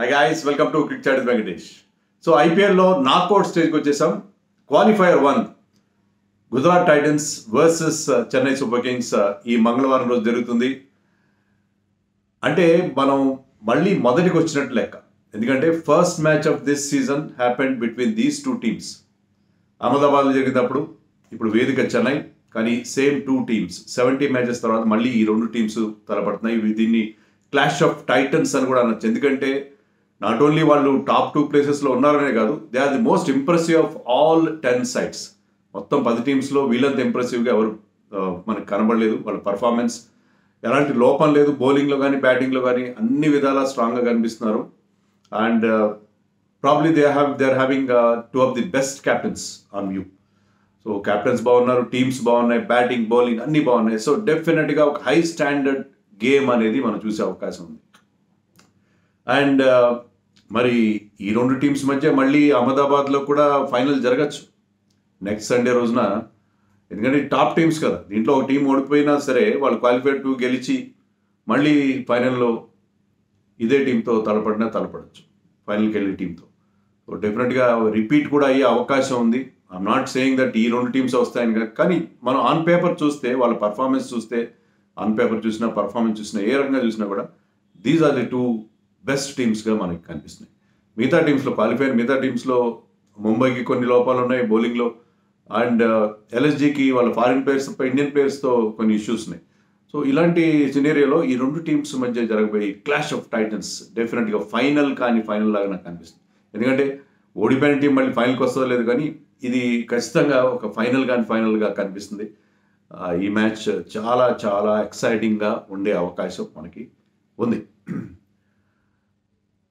Hi guys welcome to cric chat Venkatesh so ఐపీఎల్లో knockout స్టేజ్కి వచ్చేసాం. Qualifier one Gujarat titans versus Chennai super kings ఈ మంగళవారం రోజు జరుగుతుంది. అంటే మనం మళ్ళీ మొదటికి వచ్చినట్టు లెక్క. ఎందుకంటే first match of this season happened between these two teams అహ్మదాబాద్లో జరిగినప్పుడు ఇప్పుడు వేదిక చెన్నై కానీ same two teams seventy matches తర్వాత మళ్ళీ ఈ రెండు టీమ్స్ తలపడుతున్నాయి. దీన్ని క్లాష్ ఆఫ్ టైటన్స్ అని కూడా అనొచ్చు. ఎందుకంటే నాట్ ఓన్లీ వాళ్ళు టాప్ టూ ప్లేసెస్లో ఉన్నారనే కాదు they are the most impressive of all ten sides మొత్తం పది టీమ్స్లో వీళ్ళంత ఇంప్రెసివ్గా ఎవరు మనకు కనబడలేదు. వాళ్ళ పర్ఫార్మెన్స్ ఎలాంటి లోపం లేదు. బౌలింగ్లో కానీ బ్యాటింగ్లో కానీ అన్ని విధాలా స్ట్రాంగ్గా కనిపిస్తున్నారు. And probably they have they are having two of the best captains on view so captains బాగున్నారు టీమ్స్ బాగున్నాయి బ్యాటింగ్ బౌలింగ్ అన్నీ బాగున్నాయి. సో డెఫినెట్గా ఒక హై స్టాండర్డ్ గేమ్ అనేది మనం చూసే అవకాశం ఉంది. అండ్ మరి ఈ రెండు టీమ్స్ మధ్య మళ్ళీ అహ్మదాబాద్లో కూడా ఫైనల్ జరగచ్చు. నెక్స్ట్ సండే రోజున ఎందుకంటే టాప్ టీమ్స్ కదా. దీంట్లో ఒక టీం ఓడిపోయినా సరే వాళ్ళు క్వాలిఫైడ్ టూ గెలిచి మళ్ళీ ఫైనల్లో ఇదే టీంతో తలపడినా తలపడచ్చు. ఫైనల్కి వెళ్ళే టీంతో సో డెఫినెట్గా రిపీట్ కూడా అయ్యే అవకాశం ఉంది. ఐఎమ్ నాట్ సేయింగ్ దట్ ఈ రెండు టీమ్స్ వస్తాయని కానీ మనం ఆన్ పేపర్ చూస్తే వాళ్ళ పర్ఫార్మెన్స్ చూస్తే ఆన్ పేపర్ చూసినా పర్ఫార్మెన్స్ చూసినా ఏ రకంగా చూసినా కూడా these are the two best టీమ్స్గా మనకి కనిపిస్తున్నాయి. మిగతా టీమ్స్లో క్వాలిఫైర్ మిగతా టీమ్స్లో ముంబైకి కొన్ని లోపాలు ఉన్నాయి బౌలింగ్లో అండ్ uh, ఎల్ఎస్జికి వాళ్ళ ఫారిన్ ప్లేయర్స్ ఇండియన్ ప్లేయర్స్తో కొన్ని ఇష్యూస్ ఉన్నాయి. సో ఇలాంటి సినేరియోలో ఈ రెండు టీమ్స్ మధ్య జరగబోయే క్లాష్ ఆఫ్ టైటన్స్ డెఫినెట్గా ఫైనల్ కానీ ఫైనల్ లాగా నాకు కనిపిస్తుంది ఎందుకంటే ఓడిపోయిన టీం మళ్ళీ ఫైనల్కి వస్తుందో లేదు కానీ ఇది ఖచ్చితంగా ఒక ఫైనల్ కానీ ఫైనల్గా కనిపిస్తుంది. ఈ మ్యాచ్ చాలా చాలా ఎక్సైటింగ్గా ఉండే అవకాశం మనకి ఉంది.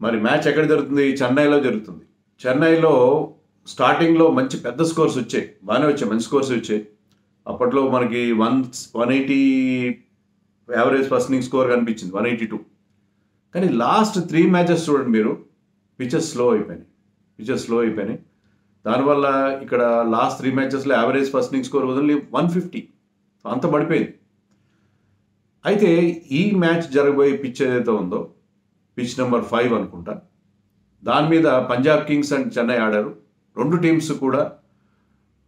మరి మ్యాచ్ ఎక్కడ జరుగుతుంది? చెన్నైలో జరుగుతుంది. చెన్నైలో స్టార్టింగ్లో మంచి పెద్ద స్కోర్స్ వచ్చాయి. బాగానే వచ్చాయి. మంచి స్కోర్స్ వచ్చాయి. అప్పట్లో మనకి one one eighty average first innings score కనిపించింది. One eighty two. కానీ లాస్ట్ త్రీ మ్యాచెస్ చూడండి మీరు. పిచెస్ స్లో అయిపోయినాయి. పిచెస్ స్లో అయిపోయినాయి. దానివల్ల ఇక్కడ లాస్ట్ త్రీ మ్యాచెస్లో యావరేజ్ ఫస్టింగ్ స్కోర్ వదిలి వన్ ఫిఫ్టీ. అంత పడిపోయింది. అయితే ఈ మ్యాచ్ జరగబోయే పిచ్ ఏదైతే ఉందో పిచ్ నెంబర్ ఫైవ్ అనుకుంటా. దాని మీద పంజాబ్ కింగ్స్ అండ్ చెన్నై ఆడారు. రెండు టీమ్స్ కూడా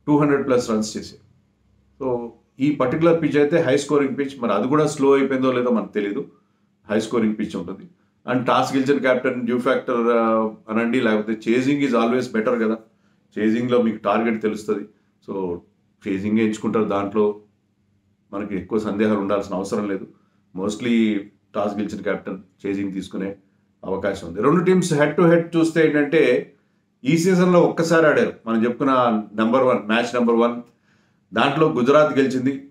టూ హండ్రెడ్ ప్లస్ రన్స్ చేసాయి సో ఈ పర్టికులర్ పిచ్ అయితే హై స్కోరింగ్ పిచ్. మరి అది కూడా స్లో అయిపోయిందో లేదో మనకు తెలియదు హై స్కోరింగ్ పిచ్ ఉంటుంది. అండ్ టాస్ గెలిచిన క్యాప్టెన్ డ్యూ ఫ్యాక్టర్ అనండి లేకపోతే చేజింగ్ ఈజ్ ఆల్వేస్ బెటర్ కదా. చేజింగ్లో మీకు టార్గెట్ తెలుస్తుంది. సో చేజింగ్ ఎంచుకుంటారు దాంట్లో. మనకి ఎక్కువ సందేహాలు ఉండాల్సిన అవసరం లేదు. మోస్ట్లీ టాస్ గెలిచిన కెప్టెన్ చేజింగ్ తీసుకునే అవకాశం ఉంది. రెండు టీమ్స్ హెడ్ టు హెడ్ చూస్తే ఏంటంటే ఈ సీజన్లో ఒక్కసారి ఆడారు. మనం చెప్పుకున్న number one match number one దాంట్లో గుజరాత్ గెలిచింది.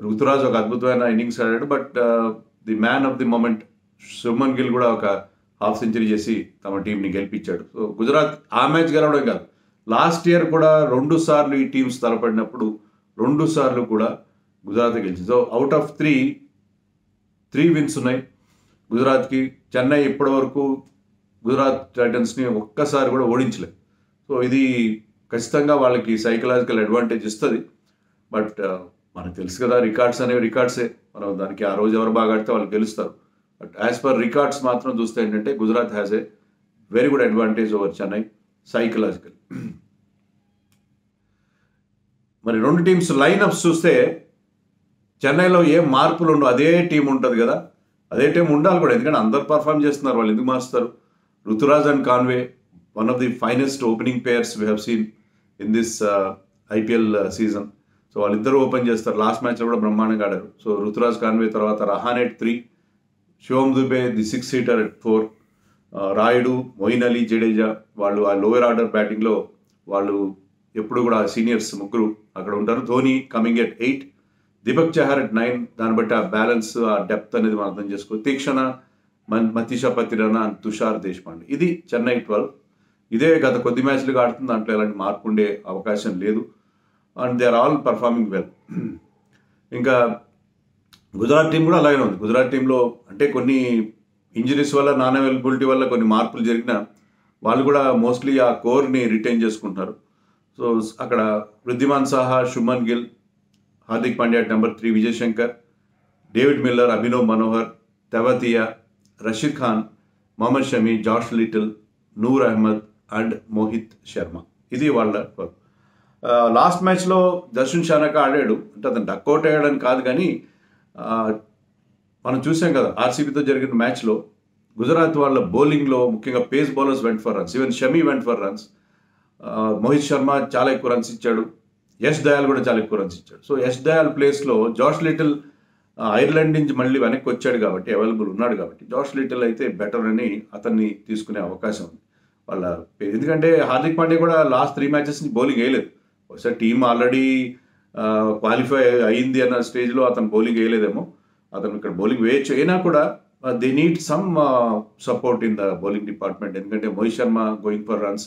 ఋతురాజ్ ఒక అద్భుతమైన ఇన్నింగ్స్ ఆడాడు. But the man of the moment Shubman Gill కూడా ఒక హాఫ్ సెంచరీ చేసి తమ టీంని గెలిపించాడు. సో గుజరాత్ ఆ మ్యాచ్ గెలవడం కాదు. లాస్ట్ ఇయర్ కూడా రెండు సార్లు ఈ టీమ్స్ తలపడినప్పుడు రెండు సార్లు కూడా గుజరాత్ గెలిచింది. So out of three three wins ఉన్నాయి. గుజరాత్కి చెన్నై ఇప్పటి వరకు గుజరాత్ టైటన్స్ని ఒక్కసారి కూడా ఓడించలేదు సో ఇది ఖచ్చితంగా వాళ్ళకి సైకలాజికల్ అడ్వాంటేజ్ ఇస్తుంది. బట్ మనకు తెలుసు కదా రికార్డ్స్ అనేవి రికార్డ్సే. మనం దానికి ఆ రోజు ఎవరు బాగా ఆడితే వాళ్ళు గెలుస్తారు. బట్ యాజ్ పర్ రికార్డ్స్ మాత్రం చూస్తే ఏంటంటే Gujarat has a very good advantage over Chennai psychological మరి రెండు టీమ్స్ లైనప్స్ చూస్తే చెన్నైలో ఏ మార్పులు ఉండవు. అదే టీం ఉంటుంది కదా. అదే టీం ఉండాలి కూడా. ఎందుకంటే అందరు పర్ఫామ్ చేస్తున్నారు. వాళ్ళు ఎందుకు మారుస్తారు? Ruturaj and Conway one of the finest opening players we have seen in this IPL season so వాళ్ళిద్దరూ ఓపెన్ చేస్తారు. లాస్ట్ మ్యాచ్లో కూడా బ్రహ్మాండంగా ఆడారు. సో ఋతురాజ్ కాన్వే తర్వాత Rahane at three Shivam Dube the six hitter at four Rayudu Moeen Ali Jadeja వాళ్ళు ఆ lower order బ్యాటింగ్లో వాళ్ళు ఎప్పుడు కూడా సీనియర్స్ ముగ్గురు అక్కడ ఉంటారు. Dhoni coming at eight Deepak Chahar at nine దాన్ని బట్టి ఆ బ్యాలెన్స్ ఆ డెప్త్ అనేది మనం అర్థం చేసుకో తీక్షణ మన్ మతీషా పతిరన అండ్ తుషార్ దేశపాండే. ఇది చెన్నై ట్వెల్వ్. ఇదే గత కొద్ది మ్యాచ్లుగా ఆడుతుంది దాంట్లో ఎలాంటి మార్పు ఉండే అవకాశం లేదు. And they are all performing well. ఇంకా గుజరాత్ టీం కూడా అలాగే ఉంది. గుజరాత్ టీంలో అంటే కొన్ని ఇంజరీస్ వల్ల నాన్ అవైలబిలిటీ వల్ల కొన్ని మార్పులు జరిగినా వాళ్ళు కూడా మోస్ట్లీ ఆ కోర్ని రిటైన్ చేసుకుంటున్నారు. సో అక్కడ Wriddhiman Saha Shubman Gill Hardik Pandya number three Vijay Shankar David Miller Abhinav Manohar Tewatia Rashid Khan Mohammed Shami George Little Noor Ahmad and Mohit Sharma ఇది వాళ్ళ లాస్ట్ మ్యాచ్లో దర్శన్ షానక ఆడాడు. అంటే అతను డక్అవుట్ అయ్యాడని కాదు కానీ మనం చూసాం కదా ఆర్సీబీతో జరిగిన మ్యాచ్లో గుజరాత్ వాళ్ళ బౌలింగ్లో ముఖ్యంగా pace bowlers went for runs even Shami went for runs Mohit Sharma చాలా ఎక్కువ రన్స్ ఇచ్చాడు. యష్ దయాల్ కూడా చాలా ఎక్కువ రన్స్ ఇచ్చాడు. సో యష్ దయాల్ ప్లేస్లో జాష్ లిటిల్ ఐర్లాండ్ నుంచి మళ్ళీ వెనక్కి వచ్చాడు కాబట్టి అవైలబుల్ ఉన్నాడు కాబట్టి జాష్ లిటిల్ అయితే బెటర్ అని అతన్ని తీసుకునే అవకాశం ఉంది. వాళ్ళ ఎందుకంటే హార్దిక్ పాండే కూడా లాస్ట్ త్రీ మ్యాచెస్ నుంచి బౌలింగ్ వేయలేదు. ఒకసారి టీం ఆల్రెడీ క్వాలిఫై అయింది అన్న స్టేజ్లో అతను బౌలింగ్ వేయలేదేమో. అతను ఇక్కడ బౌలింగ్ వేయచ్చు. అయినా కూడా they need some support in the bowling department ఎందుకంటే Mohit Sharma going for runs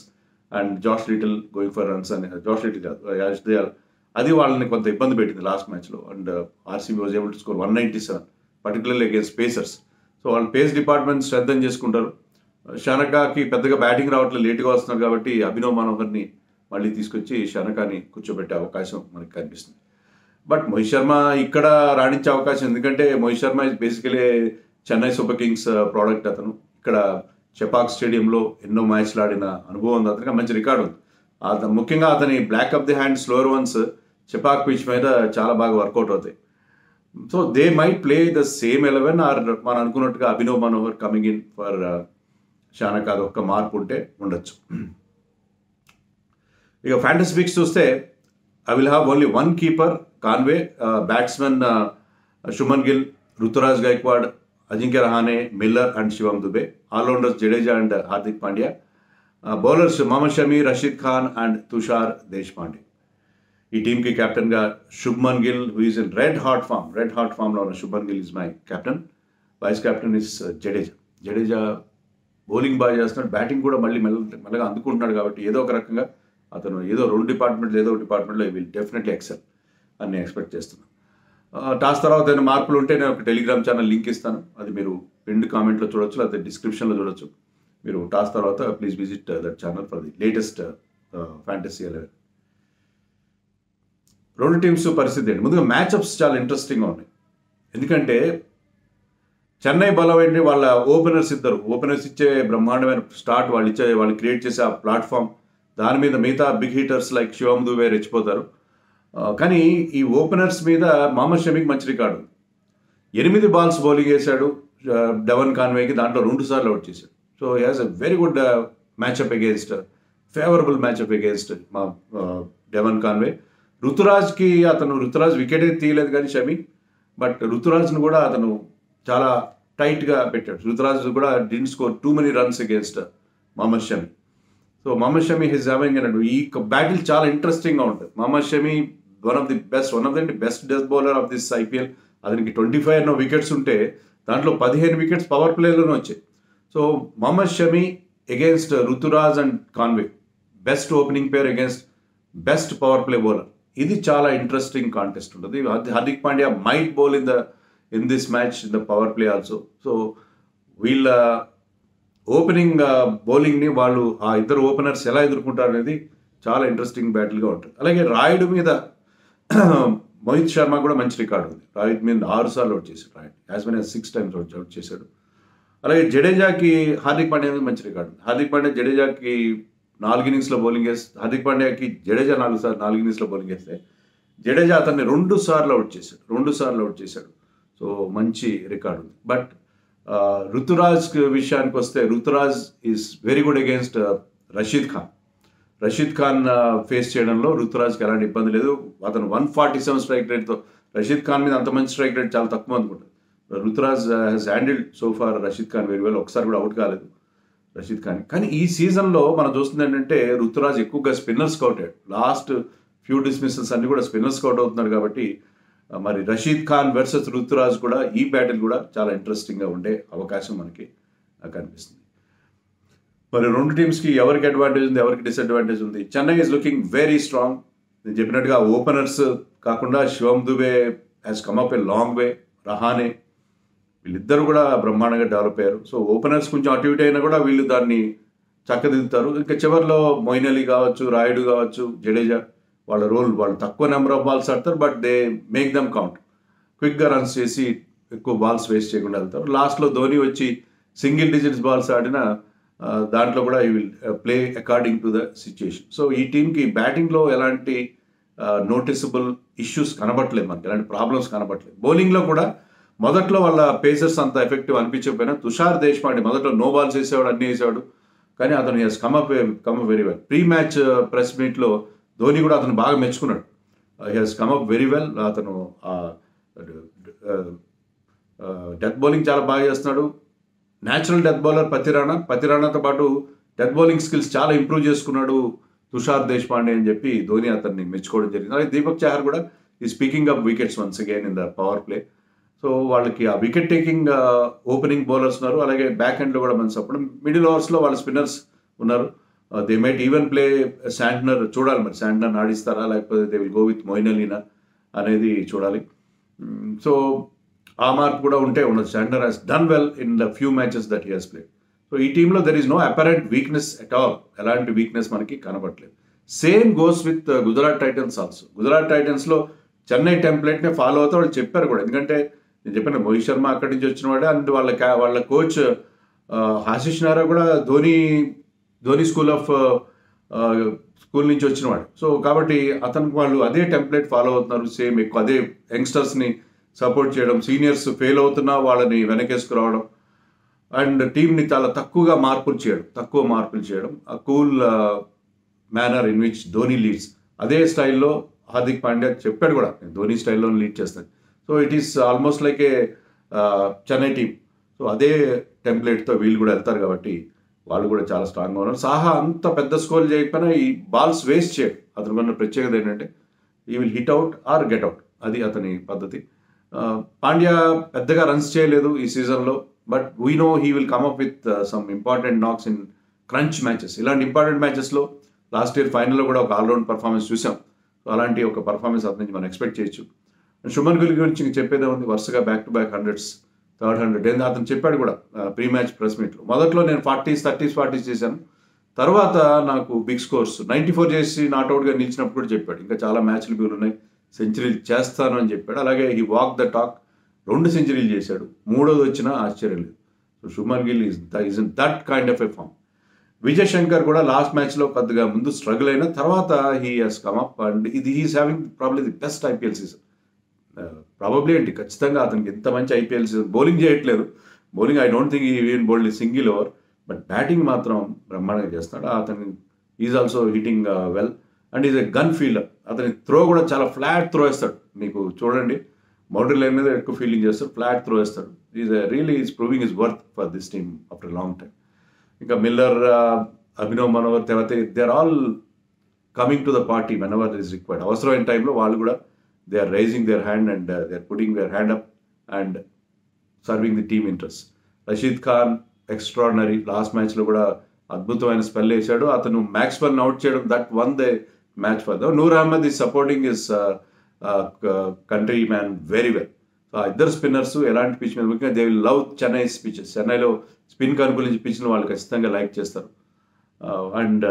and Josh Little going for runs అని. జాష్ లిటిల్ కాదు యాష్ దయాల్ అది వాళ్ళని కొంత ఇబ్బంది పెట్టింది లాస్ట్ మ్యాచ్లో and RCB was able to score one ninety seven particularly against pacers so వాళ్ళు పేస్ డిపార్ట్మెంట్ శ్రద్ధం చేసుకుంటారు. షనకాకి పెద్దగా బ్యాటింగ్ రావట్లేదు లేట్గా వస్తున్నారు కాబట్టి అభినవ్ మనోహర్ని మళ్ళీ తీసుకొచ్చి షనకాని కూర్చోబెట్టే అవకాశం మనకి కనిపిస్తుంది. బట్ మోహిత్ శర్మ ఇక్కడ రాణించే అవకాశం ఎందుకంటే Mohit Sharma basically Chennai Super Kings product అతను. ఇక్కడ చెపాక్ స్టేడియంలో ఎన్నో మ్యాచ్లు ఆడిన అనుభవం ఉంది. అతనికి మంచి రికార్డు ఉంది. అతను ముఖ్యంగా అతని back of the hand slower ones Chepauk pitch మీద చాలా బాగా వర్కౌట్ అవుతాయి. So they might play the same eleven or మనం అనుకున్నట్టుగా Abhinav Manohar coming in for Shanaka అది ఒక్క మార్పు ఉంటే ఉండొచ్చు. ఇక ఫ్యాంటసీ పిక్స్ చూస్తే I will have only one keeper Conway batsmen Shubman Gill Ruturaj Gaikwad Ajinkya Rahane Miller and Shivam Dube allrounders Jadeja and Hardik Pandya bowlers Mohammed Shami Rashid Khan and Tushar Deshpande. ఈ టీంకి కెప్టెన్గా Shubman Gill who is in red hot form red hot ఫామ్లో ఉన్న Shubman Gill is my captain vice captain is Jadeja. Jadeja bowling బాగా చేస్తున్నాడు. Batting కూడా మళ్ళీ మెల్ల మెల్లగా అందుకుంటున్నాడు కాబట్టి ఏదో ఒక రకంగా అతను ఏదో రెండు డిపార్ట్మెంట్లు ఏదో ఒక డిపార్ట్మెంట్లో విల్ డెఫినెట్లీ ఎక్సెల్ అని నేను ఎక్స్పెక్ట్ చేస్తున్నాను. టాస్ తర్వాత ఏదైనా మార్పులు ఉంటే నేను ఒక టెలిగ్రామ్ ఛానల్ లింక్ ఇస్తాను. అది మీరు రెండు కామెంట్లో చూడొచ్చు లేకపోతే డిస్క్రిప్షన్లో చూడొచ్చు. మీరు టాస్ తర్వాత please visit that channel for the latest fantasy eleven రెండు టీమ్స్ పరిస్థితి ఏంటి? ముందుగా మ్యాచ్అప్స్ చాలా ఇంట్రెస్టింగ్గా ఉన్నాయి. ఎందుకంటే చెన్నై బలం ఏంటి వాళ్ళ ఓపెనర్స్ ఇద్దరు. ఓపెనర్స్ ఇచ్చే బ్రహ్మాండమైన స్టార్ట్ వాళ్ళు ఇచ్చే వాళ్ళు క్రియేట్ చేసే ఆ ప్లాట్ఫామ్ దాని మీద మిగతా big hitters like Shivam Dube రెచ్చిపోతారు. కానీ ఈ ఓపెనర్స్ మీద మహమ్మద్ షమీకి మంచి రికార్డు ఎనిమిది బాల్స్ బౌలింగ్ వేశాడు డెవన్ కాన్వేకి దాంట్లో రెండు సార్లు అవుట్ చేశాడు. So has a very good matchup against favourable matchup against మా డెవన్ కాన్వే. ఋతురాజ్కి అతను ఋతురాజ్ వికెటే తీయలేదు కానీ షమి బట్ ఋతురాజ్ను కూడా అతను చాలా టైట్గా పెట్టాడు. ఋతురాజ్ కూడా didn't score too many runs against Mohammed Shami. So Mohammed Shami his having అన్నాడు ఈ బ్యాటిల్ చాలా ఇంట్రెస్టింగ్గా ఉంటుంది. Mohammed Shami one of the best one of the best death bowler of this IPL అతనికి ట్వంటీ ఫైవ్ ఎన్నో wickets ఉంటే దాంట్లో పదిహేను వికెట్స్ పవర్ ప్లేలోనే వచ్చాయి. So Mohammed Shami against Ruturaj and Conway best opening pair against best power play bowler ఇది చాలా interesting contest ఉంటుంది. Hardik Pandya might bowl in the in this match in the power play also so వీళ్ళ opening బౌలింగ్ని uh, వాళ్ళు ఆ ఇద్దరు openers ఎలా ఎదుర్కొంటారు అనేది చాలా ఇంట్రెస్టింగ్ బ్యాటిల్గా ఉంటుంది. అలాగే రాయుడు మీద మోహిత్ శర్మ కూడా మంచి రికార్డు ఉంది. రోహిత్ మీద ఆరు సార్లు అవుట్ చేశాడు right as many six times out out చేశాడు. అలాగే జడేజాకి హార్దిక్ పాండ్యా మీద మంచి రికార్డు ఉంది. హార్దిక్ పాండ్యా జడేజాకి నాలుగు ఇన్నింగ్స్లో బౌలింగ్ వేస్తే హార్దిక్ పాండ్యాకి జడేజా నాలుగు సార్లు నాలుగు ఇన్నింగ్స్లో బౌలింగ్ వేస్తే జడేజా అతన్ని రెండు సార్లు అవుట్ చేశాడు. రెండు సార్లు అవుట్ చేశాడు. సో మంచి రికార్డు ఉంది. బట్ uh, ఋతురాజ్ విషయానికి వస్తే Ruturaj is very good against Rashid Khan Rashid Khan face చేయడంలో ఋతురాజ్కి ఎలాంటి ఇబ్బంది లేదు. అతను వన్ ఫార్టీ సెవెన్ స్ట్రైక్ రేట్తో రషీద్ ఖాన్ మీద అంత మంచి స్ట్రైక్ రేట్ చాలా తక్కువ అనుకుంటుంది Ruturaj has handled so far Rashid Khan very well ఒకసారి కూడా అవుట్ కాలేదు రషీద్ ఖాన్. కానీ ఈ సీజన్లో మనం చూస్తుంది ఏంటంటే ఋతురాజ్ ఎక్కువగా స్పిన్నర్స్ అవుట్ అయ్యాడు. లాస్ట్ ఫ్యూ డిస్మిసల్స్ అన్ని కూడా స్పిన్నర్స్ అవుట్ అవుతున్నారు కాబట్టి మరి రషీద్ ఖాన్ వర్సెస్ ఋతురాజ్ కూడా ఈ బ్యాటిల్ కూడా చాలా ఇంట్రెస్టింగ్గా ఉండే అవకాశం మనకి కనిపిస్తుంది. మరి రెండు టీమ్స్కి ఎవరికి అడ్వాంటేజ్ ఉంది ఎవరికి డిసడ్వాంటేజ్ ఉంది? Chennai is looking very strong నేను చెప్పినట్టుగా ఓపెనర్స్ కాకుండా Shivam Dube has come up a long way Rahane. వీళ్ళిద్దరూ కూడా బ్రహ్మాండంగా డెవలప్ అయ్యారు. సో ఓపెనర్స్ కొంచెం అటు ఇటు అయినా కూడా వీళ్ళు దాన్ని చక్కదిద్దుతారు. ఇంకా చివరిలో మొయిన్ అలీ కావచ్చు రాయుడు కావచ్చు జడేజా వాళ్ళ రోల్ వాళ్ళు తక్కువ నెంబర్ ఆఫ్ బాల్స్ ఆడతారు but they make them count క్విక్గా రన్స్ చేసి ఎక్కువ బాల్స్ వేస్ట్ చేయకుండా వెళ్తారు. లాస్ట్లో ధోని వచ్చి సింగిల్ డిజిట్స్ బాల్స్ ఆడినా దాంట్లో కూడా uh, he will play according to the situation so ఈ టీంకి బ్యాటింగ్లో ఎలాంటి నోటిసబుల్ ఇష్యూస్ కనబట్టలేదు మనకి. ఎలాంటి ప్రాబ్లమ్స్ కనబట్టలేదు బౌలింగ్లో కూడా మొదట్లో వాళ్ళ పేసర్స్ అంత ఎఫెక్టివ్ అనిపించకపోయినా తుషార్ దేశ్పాండే మొదట్లో నో బాల్స్ వేసేవాడు అన్ని వేసేవాడు. కానీ అతను he's come up come up very well pre match press మీట్లో ధోని కూడా అతను బాగా మెచ్చుకున్నాడు. He's come up very well అతను డెత్ బౌలింగ్ చాలా బాగా చేస్తున్నాడు. న్యాచురల్ డెత్ బౌలర్ పతిరాణా పతిరాణాతో పాటు డెత్ బౌలింగ్ స్కిల్స్ చాలా ఇంప్రూవ్ చేసుకున్నాడు తుషార్ దేశపాండే అని చెప్పి ధోని అతన్ని మెచ్చుకోవడం జరిగింది. అలాగే దీపక్ చహర్ కూడా he's picking of wickets once again in the power play so వాళ్ళకి ఆ వికెట్ టేకింగ్ ఓపెనింగ్ బౌలర్స్ ఉన్నారు. అలాగే బ్యాక్ హ్యాండ్లో కూడా మంచి సపోర్ట్ మిడిల్ ఓవర్స్లో వాళ్ళ స్పిన్నర్స్ ఉన్నారు. They might even play Santner చూడాలి మరి. శాంట్నర్ ఆడిస్తారా? లేకపోతే దే విల్ గో విత్ మొయినలీనా అనేది చూడాలి. Mm, సో ఆ మార్క్ కూడా ఉంటే ఉండదు under has done well in the few matches that he he's play so ఈ టీంలో there is no apparent weakness at all ఎలాంటి వీక్నెస్ మనకి కనబడలేదు. Same goes with Gujarat Titans also Gujarat టైటన్స్లో Chennai టెంప్లెట్నే ఫాలో అవుతా వాళ్ళు చెప్పారు కూడా. ఎందుకంటే నేను చెప్పాను మోహిత్ శర్మ అక్కడి నుంచి వచ్చిన వాడే. అండ్ వాళ్ళ కా- వాళ్ళ కోచ్ ఆశిష్ నారా కూడా Dhoni Dhoni school of school నుంచి వచ్చినవాడు సో కాబట్టి అతనికి వాళ్ళు అదే టెంప్లెట్ ఫాలో అవుతున్నారు సేమ్ ఎక్కువ అదే యంగ్స్టర్స్ని సపోర్ట్ చేయడం సీనియర్స్ ఫెయిల్ అవుతున్నా వాళ్ళని వెనకేసుకురావడం అండ్ టీంని చాలా తక్కువగా మార్పులు చేయడం తక్కువ మార్పులు చేయడం. ఆ cool manner in which Dhoni leads అదే స్టైల్లో హార్దిక్ పాండ్యా చెప్పాడు కూడా నేను ధోని స్టైల్లో లీడ్ చేస్తాను. So it is almost like a Chennai team so అదే టెంప్లెట్తో వీళ్ళు కూడా వెళ్తారు కాబట్టి వాళ్ళు కూడా చాలా స్ట్రాంగ్గా ఉన్నారు. సాహా అంత పెద్ద స్కోర్ చేయకపోయినా ఈ బాల్స్ వేస్ట్ చేయడు. అతను ఉన్న ప్రత్యేకత ఏంటంటే he will hit out or get out అది అతని పద్ధతి. పాండ్యా పెద్దగా రన్స్ చేయలేదు ఈ సీజన్లో but we know he will come up with some important knocks in crunch matches ఇలాంటి ఇంపార్టెంట్ మ్యాచెస్లో లాస్ట్ ఇయర్ ఫైనల్లో కూడా ఒక ఆల్రౌండ్ పర్ఫార్మెన్స్ చూసాం. సో అలాంటి ఒక పర్ఫార్మెన్స్ అతని నుంచి మనం ఎక్స్పెక్ట్ చేయొచ్చు. శుభన్ గిల్ గురించి ఇంకా చెప్పేదే ఉంది వరుసగా back to back hundreds third hundred ఏంది అతను చెప్పాడు కూడా ప్రీ మ్యాచ్ ప్రెస్ మీట్లో మొదట్లో నేను ఫార్టీస్ థర్టీస్ ఫార్టీస్ చేశాను. తర్వాత నాకు బిగ్ స్కోర్స్ నైంటీ ఫోర్ చేసి నాట్అవుట్గా నిలిచినప్పుడు కూడా చెప్పాడు. ఇంకా చాలా మ్యాచ్లు బిగులు ఉన్నాయి సెంచరీలు చేస్తాను అని చెప్పాడు. అలాగే ఈ వాక్ ద టాక్ రెండు సెంచరీలు చేశాడు. మూడోది వచ్చినా ఆశ్చర్యం లేదు. So Shubman Gill is the is in that kind of a form Vijay Shankar కూడా లాస్ట్ మ్యాచ్లో కొద్దిగా ముందు స్ట్రగుల్ అయిన తర్వాత he has come up and ఇది he's having probably the best IPL season probably ఏంటి? ఖచ్చితంగా అతనికి ఎంత మంచి ఐపీఎల్ సీజన్ బౌలింగ్ చేయట్లేదు. Bowling I don't think he even bowled single over but batting మాత్రం బ్రహ్మాండంగా చేస్తాడు అతను is also hitting well and is a gun fielder అతని త్రో కూడా చాలా ఫ్లాట్ త్రో వేస్తాడు. మీకు చూడండి. బౌండరీ లైన్ మీద ఎక్కువ ఫీల్డింగ్ చేస్తాడు. ఫ్లాట్ త్రో వేస్తాడు. Is really is proving is worth for this team after long time ఇంకా మిల్లర్ అభినవ్ మనోవర్ తర్వాత they are all coming to the party whenever is required అవసరమైన టైంలో వాళ్ళు కూడా they are rising their hand and they are putting their hand up and serving the team interest Rashid Khan extraordinary last మ్యాచ్లో కూడా అద్భుతమైన spell వేశాడు. అతను Maxwell out చేయడం that one day match for the Noor Ahmad ఈ supporting his countryman very well so ఆ ఇద్దరు spinners ఎలాంటి పిచ్ మీద ముఖ్యంగా they will love Chennai pitches చెన్నైలో స్పిన్ అనుకూలించి పిచ్ను వాళ్ళు ఖచ్చితంగా లైక్ చేస్తారు. అండ్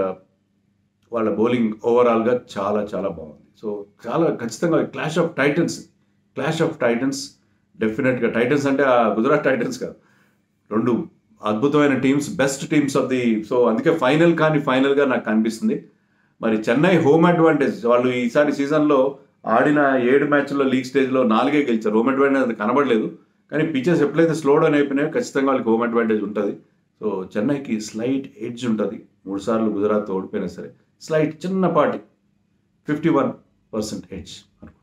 వాళ్ళ బౌలింగ్ ఓవరాల్గా చాలా చాలా బాగుంది. సో చాలా ఖచ్చితంగా clash of titans clash of titans డెఫినెట్గా టైటన్స్ అంటే ఆ గుజరాత్ టైటన్స్ కాదు. రెండు అద్భుతమైన teams best teams of the so అందుకే ఫైనల్ కానీ ఫైనల్గా నాకు అనిపిస్తుంది. మరి చెన్నై హోమ్ అడ్వాంటేజ్ వాళ్ళు ఈసారి సీజన్లో ఆడిన ఏడు మ్యాచ్ల్లో లీగ్ స్టేజ్లో నాలుగే గెలిచారు. హోమ్ అడ్వాంటేజ్ అది కనబడలేదు. కానీ పిచెస్ ఎప్పుడైతే స్లో డౌన్ అయిపోయినాయో ఖచ్చితంగా వాళ్ళకి హోమ్ అడ్వాంటేజ్ ఉంటుంది. సో చెన్నైకి స్లైట్ ఎడ్జ్ ఉంటుంది. మూడు సార్లు గుజరాత్ ఓడిపోయినా సరే. స్లైట్ చిన్నపాటి ఫిఫ్టీ వన్ పర్సెంట్ ఎడ్జ్ అనుకుంటున్నాను